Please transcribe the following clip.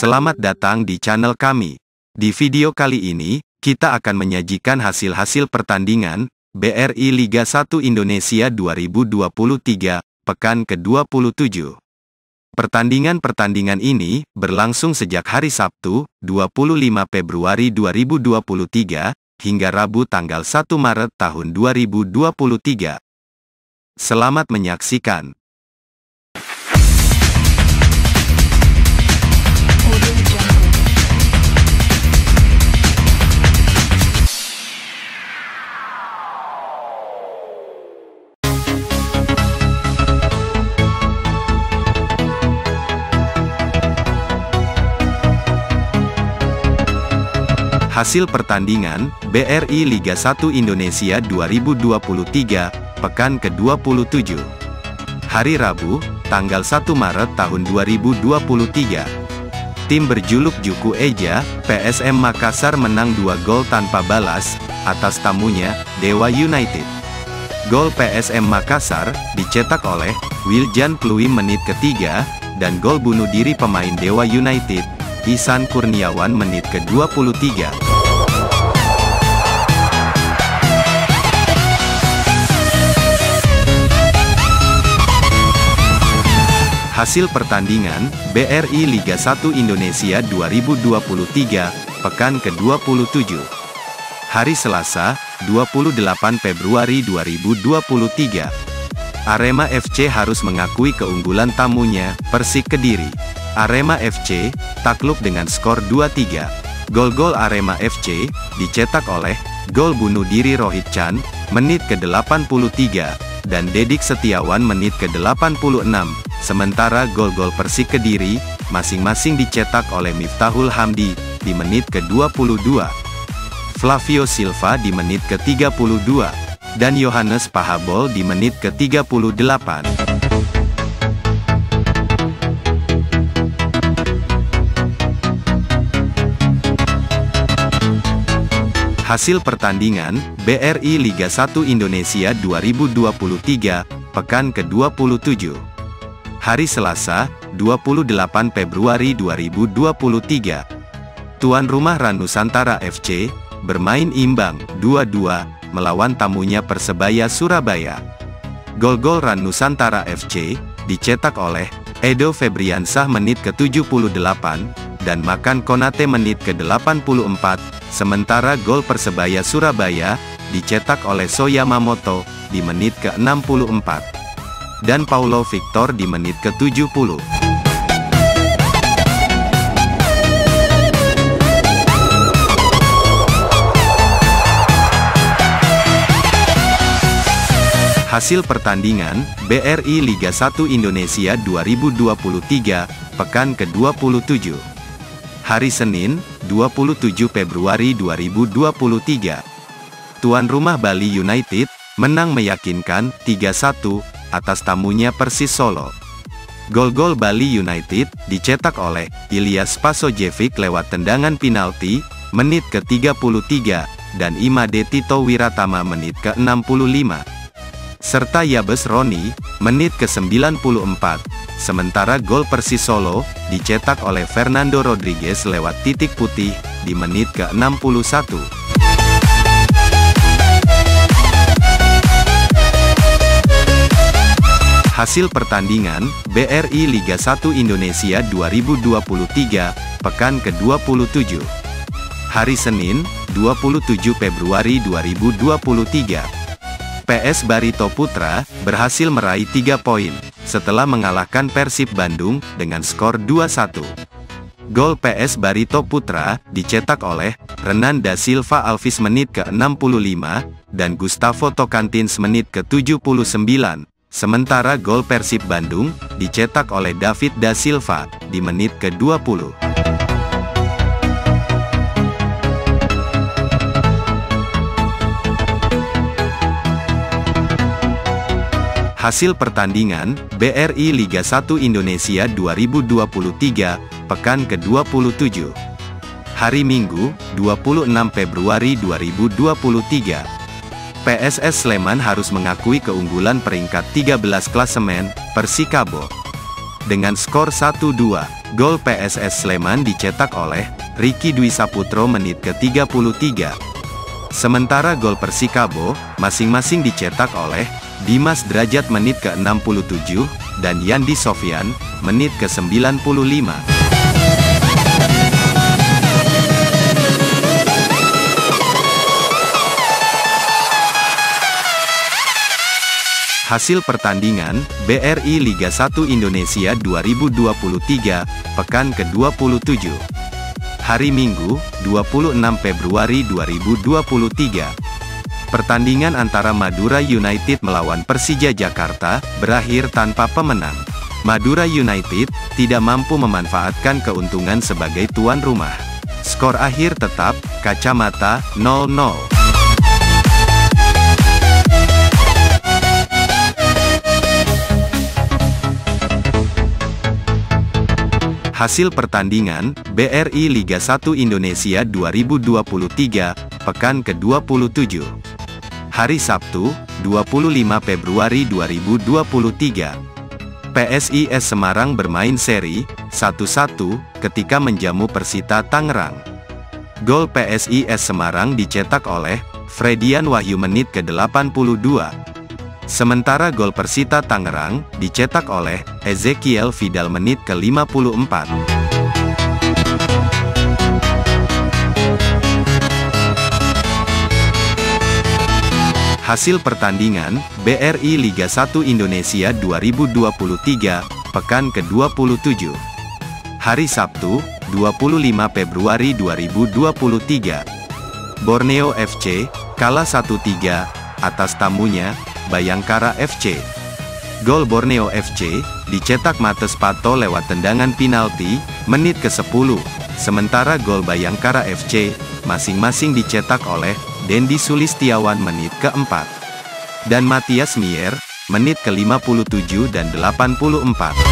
Selamat datang di channel kami. Di video kali ini, kita akan menyajikan hasil-hasil pertandingan BRI Liga 1 Indonesia 2023, pekan ke-27. Pertandingan-pertandingan ini berlangsung sejak hari Sabtu, 25 Februari 2023, hingga Rabu tanggal 1 Maret tahun 2023. Selamat menyaksikan. Hasil pertandingan BRI Liga 1 Indonesia 2023, pekan ke-27. Hari Rabu, tanggal 1 Maret tahun 2023. Tim berjuluk Juku Eja, PSM Makassar menang 2 gol tanpa balas, atas tamunya, Dewa United. Gol PSM Makassar, dicetak oleh, Wiljan Plui menit ketiga, dan gol bunuh diri pemain Dewa United, Isan Kurniawan menit ke-23. Hasil pertandingan, BRI Liga 1 Indonesia 2023, pekan ke-27. Hari Selasa, 28 Februari 2023. Arema FC harus mengakui keunggulan tamunya, Persik Kediri. Arema FC, takluk dengan skor 2-3. Gol-gol Arema FC, dicetak oleh, gol bunuh diri Rohit Chan, menit ke-83, dan Dedik Setiawan menit ke-86. Sementara gol-gol Persik Kediri, masing-masing dicetak oleh Miftahul Hamdi, di menit ke-22. Flavio Silva di menit ke-32, dan Yohanes Pahabol di menit ke-38. Hasil pertandingan, BRI Liga 1 Indonesia 2023, pekan ke-27. Hari Selasa, 28 Februari 2023. Tuan rumah Ranusantara FC, bermain imbang, 2-2, melawan tamunya Persebaya Surabaya. Gol-gol Ranusantara FC, dicetak oleh, Edo Febriansah menit ke-78, dan Makan Konate menit ke-84, sementara gol Persebaya Surabaya, dicetak oleh Soya Mamoto, di menit ke-64. Dan Paulo Victor di menit ke-70. Hasil pertandingan, BRI Liga 1 Indonesia 2023, pekan ke-27. Hari Senin, 27 Februari 2023. Tuan rumah Bali United, menang meyakinkan, 3-1, atas tamunya Persis Solo. Gol-gol Bali United, dicetak oleh, Ilyas Pasojevic lewat tendangan penalti, menit ke-33, dan Imade Tito Wiratama menit ke-65 serta Yabes Roni, menit ke-94. Sementara gol Persis Solo, dicetak oleh Fernando Rodriguez lewat titik putih, di menit ke-61. Hasil pertandingan, BRI Liga 1 Indonesia 2023, pekan ke-27. Hari Senin, 27 Februari 2023. PS Barito Putra, berhasil meraih 3 poin, setelah mengalahkan Persib Bandung, dengan skor 2-1. Gol PS Barito Putra, dicetak oleh, Renan da Silva Alvis menit ke-65, dan Gustavo Tokantins menit ke-79. Sementara gol Persib Bandung, dicetak oleh David da Silva, di menit ke-20. Hasil pertandingan, BRI Liga 1 Indonesia 2023, pekan ke-27. Hari Minggu, 26 Februari 2023. PSS Sleman harus mengakui keunggulan peringkat 13 klasemen, Persikabo. dengan skor 1-2. Gol PSS Sleman dicetak oleh Ricky Dwi Saputro menit ke-33. Sementara gol Persikabo, masing-masing dicetak oleh Dimas Derajat menit ke-67, dan Yandi Sofyan, menit ke-95. Hasil pertandingan, BRI Liga 1 Indonesia 2023, pekan ke-27. Hari Minggu, 26 Februari 2023. Pertandingan antara Madura United melawan Persija Jakarta, berakhir tanpa pemenang. Madura United, tidak mampu memanfaatkan keuntungan sebagai tuan rumah. Skor akhir tetap, kacamata, 0-0. Hasil pertandingan, BRI Liga 1 Indonesia 2023, pekan ke-27. Hari Sabtu, 25 Februari 2023. PSIS Semarang bermain seri 1-1 ketika menjamu Persita Tangerang. Gol PSIS Semarang dicetak oleh Fredian Wahyu menit ke-82. Sementara gol Persita Tangerang, dicetak oleh Ezekiel Vidal menit ke-54. Hasil pertandingan, BRI Liga 1 Indonesia 2023, pekan ke-27. Hari Sabtu, 25 Februari 2023. Borneo FC, kalah 1-3, atas tamunya, Bayangkara FC. Gol Borneo FC, dicetak Mates Pato lewat tendangan penalti, menit ke-10. Sementara gol Bayangkara FC, masing-masing dicetak oleh, Dendi Sulistiawan menit ke-4. Dan Matias Mier, menit ke-57 dan 84.